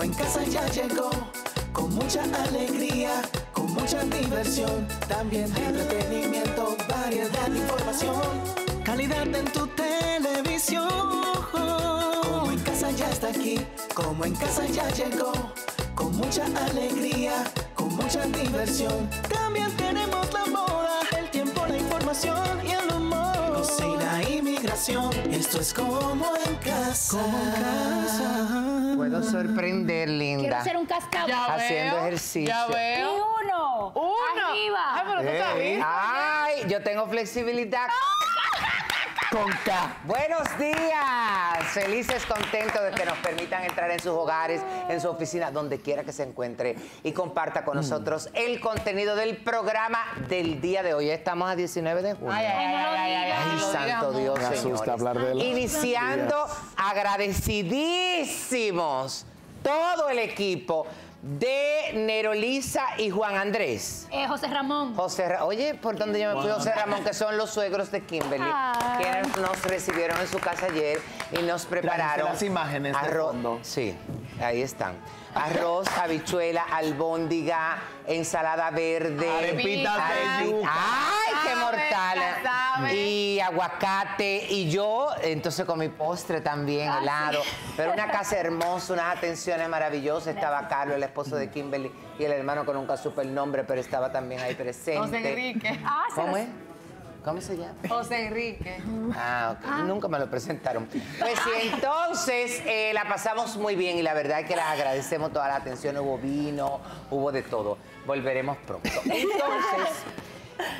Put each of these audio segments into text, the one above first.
como en casa ya llegó, con mucha alegría, con mucha diversión, también entretenimiento, variedad información, calidad en tu televisión. Como en casa ya está aquí, como en casa ya llegó, con mucha alegría, con mucha diversión, también tenemos la moda, el tiempo, la información y el humor. Cocina, inmigración, esto es. Como en casa. Sorprender, linda. Quiero hacer un cascabel. Ya Haciendo veo, ejercicio. Ya Y veo. uno. Uno. Arriba. Ay, pero tú estás Ey, bien. Ay, yo tengo flexibilidad. Con K. Buenos días. Felices, contentos de que nos permitan entrar en sus hogares, en su oficina, donde quiera que se encuentre y comparta con nosotros el contenido del programa del día de hoy. Estamos a 19 de junio. Ay, ay, ay, ay, ay, santo. Dios, Me asusta señores. hablar de él. Iniciando agradecidísimos todo el equipo de Nerolisa y Juan Andrés. Eh, José Ramón. José, Ra- oye, por donde yo me fui, José Ramón, que son los suegros de Kimberly, Ay. quienes nos recibieron en su casa ayer y nos prepararon. las imágenes arroz. fondo. Sí, ahí están. Arroz, habichuela, albóndiga, ensalada verde. Arepitas de yuca. ¡Ay, qué mortal! Y aguacate. Y yo, entonces con mi postre también, helado. Pero una casa hermosa, unas atenciones maravillosas. Estaba Carlos, el esposo de Kimberly, y el hermano que nunca supe el nombre, pero estaba también ahí presente. José Enrique. Ah, ¿Cómo es? ¿Cómo se llama? José Enrique. Ah, ok. Nunca me lo presentaron. Pues sí, entonces eh, la pasamos muy bien y la verdad es que les agradecemos toda la atención. Hubo vino, hubo de todo. Volveremos pronto. Entonces,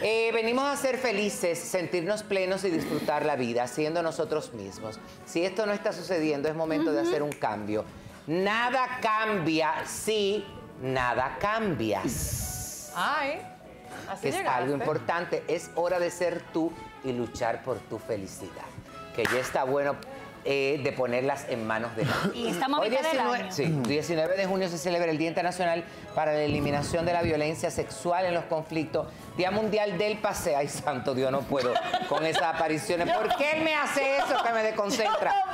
eh, venimos a ser felices, sentirnos plenos y disfrutar la vida, siendo nosotros mismos. Si esto no está sucediendo, es momento de hacer un cambio. Nada cambia si nada cambia Ay. Así que es llegaste. algo importante. Es hora de ser tú y luchar por tu felicidad. Que ya está bueno eh, de ponerlas en manos de Dios. Y estamos a mitad del año. sí, 19 de junio se celebra el Día Internacional para la Eliminación de la Violencia Sexual en los Conflictos. Día Mundial del Paseo. Ay, santo Dios, no puedo con esas apariciones. ¿Por qué él me hace eso que me desconcentra?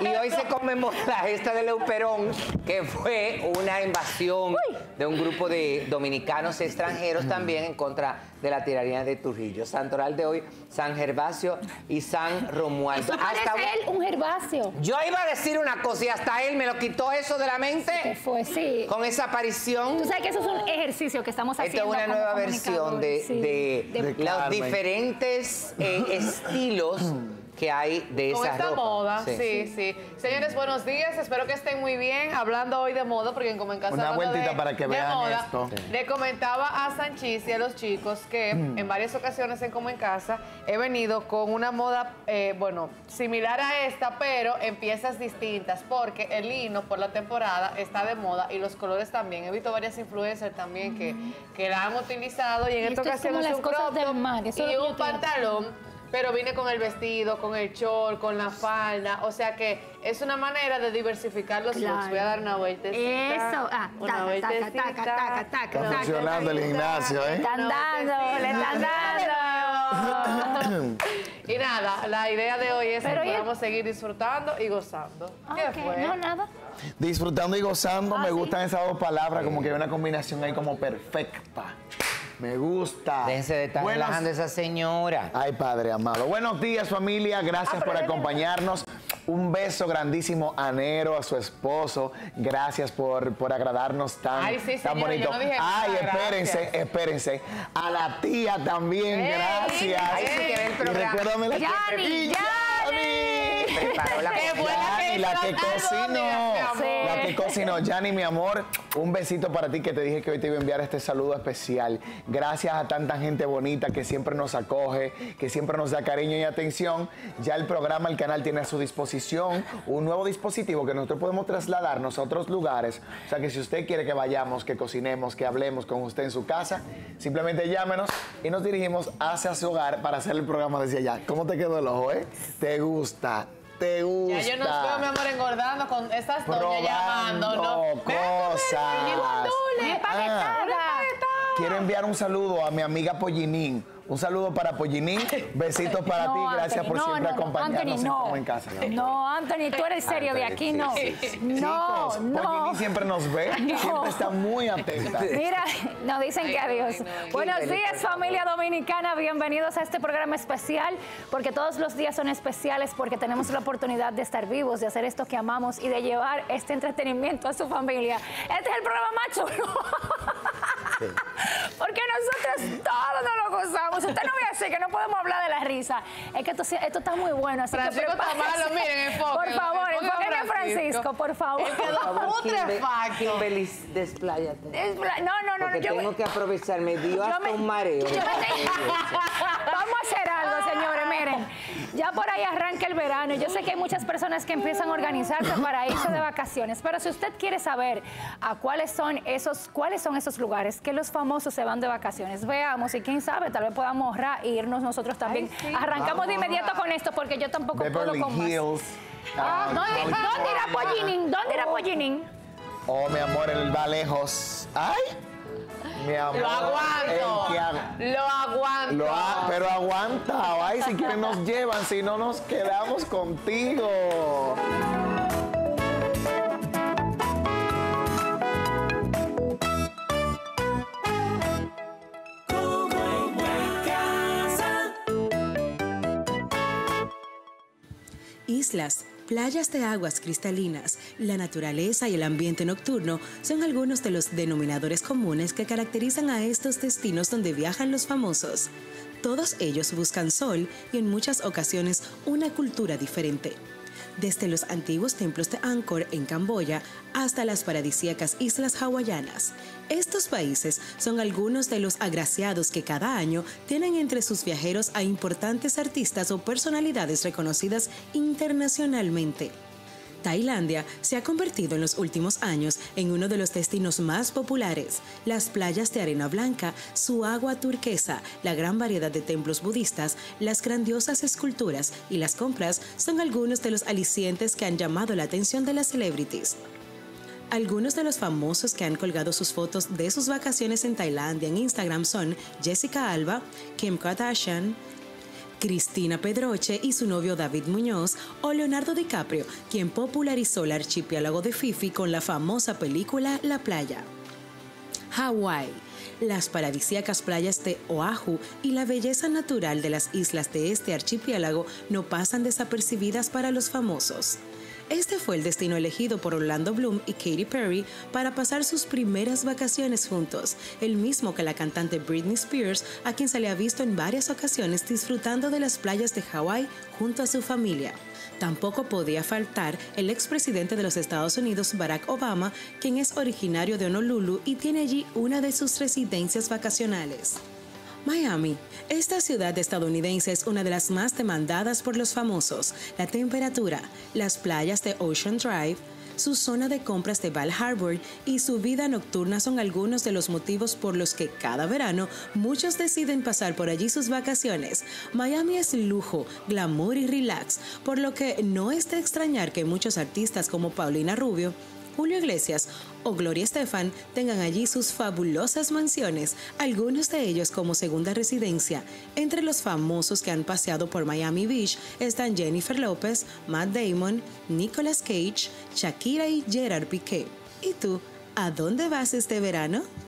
Y hoy se conmemora la gesta de Leuperón, que fue una invasión de un grupo de dominicanos extranjeros también en contra de la tiranía de Trujillo. Santoral de hoy, San Gervasio y San Romualdo. Eso parece Hasta- él un gervasio. yo iba a decir una cosa y hasta él me lo quitó eso de la Que mente fue, sí. con esa aparición. Tú sabes que eso es un ejercicio que estamos Esta es haciendo. una nueva versión de, sí. de De- De los diferentes eh, estilos que hay de Con esa esta ropa. moda, sí. sí, Señores, buenos días. Espero que estén muy bien. Hablando hoy de moda, porque en Como en Casa Una vueltita de- para que de vean moda, esto. Le comentaba a Sanchis y a los chicos que Mm. en varias ocasiones en Como en Casa he venido con una moda, eh, bueno, similar a esta, pero en piezas distintas, porque el lino por la temporada está de moda y los colores también. He visto varias influencers también que, que la han utilizado y en Y esta esto es ocasión como es las un cosas crop del top mar, eso es y un pantalón. Pero vine con el vestido, con el short, con la falda. O sea que es una manera de diversificar los looks. Voy a dar una vueltecita. Eso, ah, una taca, taca, vueltecita. taca, taca, taca, Está taca. funcionando el gimnasio, ¿eh? Están dando, le están dando. Y nada, la idea de hoy es Pero que podamos seguir disfrutando y gozando. ¿Qué Ok, fue? No, nada. Disfrutando y gozando, Ah, me sí. gustan esas dos palabras, como que hay una combinación ahí como perfecta. Me gusta. Déjense de estar Buenos- relajando a esa señora. Ay, Padre amado. Buenos días, familia. Gracias por acompañarnos. Un beso grandísimo a Nero, a su esposo. Gracias por, por agradarnos tan, Ay, sí, tan señora, bonito. yo no dije Ay, nada, espérense, gracias. espérense. A la tía también, gracias. Ay, sí, que ve el Y programa. recuérdame la Y. Preparó la Qué buena Yani, que la que cocinó. albóndigas, mi amor. La que cocinó. Yani, mi amor, un besito para ti que te dije que hoy te iba a enviar este saludo especial. Gracias a tanta gente bonita que siempre nos acoge, que siempre nos da cariño y atención. Ya el programa, el canal tiene a su disposición un nuevo dispositivo que nosotros podemos trasladarnos a otros lugares. O sea que si usted quiere que vayamos, que cocinemos, que hablemos con usted en su casa, simplemente llámenos y nos dirigimos hacia su hogar para hacer el programa desde allá. ¿Cómo te quedó el ojo, eh? ¿Te gusta? ¿Te gusta? Ya yo nos veo, mi amor, engordando con estas doñas llamando, ¿no? Cosas. Quiero enviar un saludo a mi amiga Pollinín. Un saludo para Pollini. Besitos para No, ti. Gracias Anthony, por no, siempre no, no, acompañarnos Anthony. Como en Casa. No, Anthony, tú eres serio de aquí, no. No, Chicos, no. Pollini siempre nos ve, siempre está muy atenta. Mira, nos dicen que adiós. ay, no, Buenos días, familia dominicana. Bienvenidos a este programa especial, porque todos los días son especiales, porque tenemos la oportunidad de estar vivos, de hacer esto que amamos y de llevar este entretenimiento a su familia. Este es el programa más chulo. Porque nosotros todos nos lo gozamos. Usted no ve así que no podemos hablar de la risa. Es que esto, esto está muy bueno. Así Francisco que está malo, miren, enfoquen, Por favor, enfoquen a Francisco. Francisco, por favor. Por favor, Kimber- putrefacto. Kimberly, despláyate. Es bla- No, no, no, no. Porque yo- tengo que aprovechar, me dio yo hasta me- un mareo. yo me- Vamos a hacer algo, señores. Miren, ya por ahí arranca el verano. Yo sé que hay muchas personas que empiezan a organizarse para irse de vacaciones. Pero si usted quiere saber a cuáles son esos, cuáles son esos lugares que los famosos se van de vacaciones, veamos y quién sabe, tal vez podamos ahorrar e irnos nosotros también. Ay, sí. Arrancamos de inmediato con esto porque yo tampoco Beverly puedo con más. Hills. Ah, ah, ¿Dónde, ¿Dónde irá Pollinin? ¿Dónde irá Pollinin? Oh, mi amor, él va lejos. ¡Ay! Mi amor. Lo aguanto. que Lo aguanto. Lo pero aguanta, ay, si quieren nos llevan, si no nos quedamos contigo. Islas, playas de aguas cristalinas, la naturaleza y el ambiente nocturno son algunos de los denominadores comunes que caracterizan a estos destinos donde viajan los famosos. Todos ellos buscan sol y en muchas ocasiones una cultura diferente. Desde los antiguos templos de Angkor en Camboya hasta las paradisíacas islas hawaianas. Estos países son algunos de los agraciados que cada año tienen entre sus viajeros a importantes artistas o personalidades reconocidas internacionalmente. Tailandia se ha convertido en los últimos años en uno de los destinos más populares. Las playas de arena blanca, su agua turquesa, la gran variedad de templos budistas, las grandiosas esculturas y las compras son algunos de los alicientes que han llamado la atención de las celebrities. Algunos de los famosos que han colgado sus fotos de sus vacaciones en Tailandia en Instagram son Jessica Alba, Kim Kardashian, Cristina Pedroche y su novio David Muñoz, o Leonardo DiCaprio, quien popularizó el archipiélago de Fifi con la famosa película La Playa. Hawái. Las paradisíacas playas de Oahu y la belleza natural de las islas de este archipiélago no pasan desapercibidas para los famosos. Este fue el destino elegido por Orlando Bloom y Katy Perry para pasar sus primeras vacaciones juntos, el mismo que la cantante Britney Spears, a quien se le ha visto en varias ocasiones disfrutando de las playas de Hawái junto a su familia. Tampoco podía faltar el expresidente de los Estados Unidos, Barack Obama, quien es originario de Honolulu y tiene allí una de sus residencias vacacionales. Miami. Esta ciudad estadounidense es una de las más demandadas por los famosos. La temperatura, las playas de Ocean Drive, su zona de compras de Val Harbor y su vida nocturna son algunos de los motivos por los que cada verano muchos deciden pasar por allí sus vacaciones. Miami es lujo, glamour y relax, por lo que no es de extrañar que muchos artistas como Paulina Rubio, Julio Iglesias o Gloria Estefan tengan allí sus fabulosas mansiones, algunos de ellos como segunda residencia. Entre los famosos que han paseado por Miami Beach están Jennifer López, Matt Damon, Nicolas Cage, Shakira y Gerard Piqué. ¿Y tú, a dónde vas este verano?